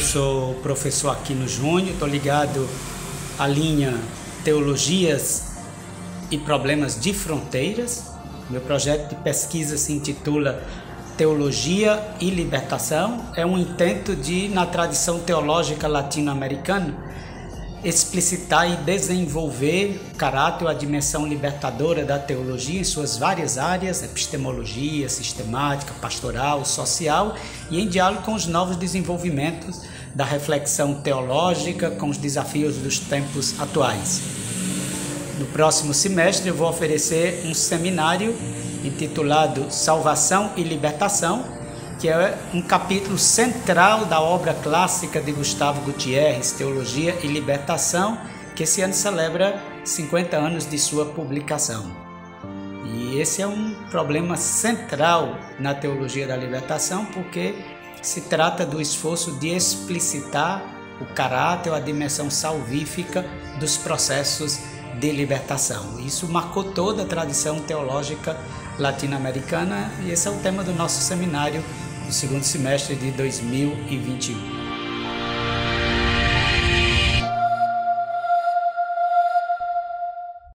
sou professor Aquino Júnior, estou ligado à linha Teologias e Problemas de Fronteiras. Meu projeto de pesquisa se intitula Teologia e Libertação. É um intento de, na tradição teológica latino-americana, explicitar e desenvolver o caráter ou a dimensão libertadora da teologia em suas várias áreas, epistemologia, sistemática, pastoral, social e em diálogo com os novos desenvolvimentos da reflexão teológica com os desafios dos tempos atuais. No próximo semestre eu vou oferecer um seminário intitulado Salvação e Libertação, que é um capítulo central da obra clássica de Gustavo Gutierrez, Teologia e Libertação, que esse ano celebra 50 anos de sua publicação. E esse é um problema central na teologia da libertação, porque se trata do esforço de explicitar o caráter ou a dimensão salvífica dos processos de libertação. Isso marcou toda a tradição teológica latino-americana e esse é o tema do nosso seminário do segundo semestre de 2021.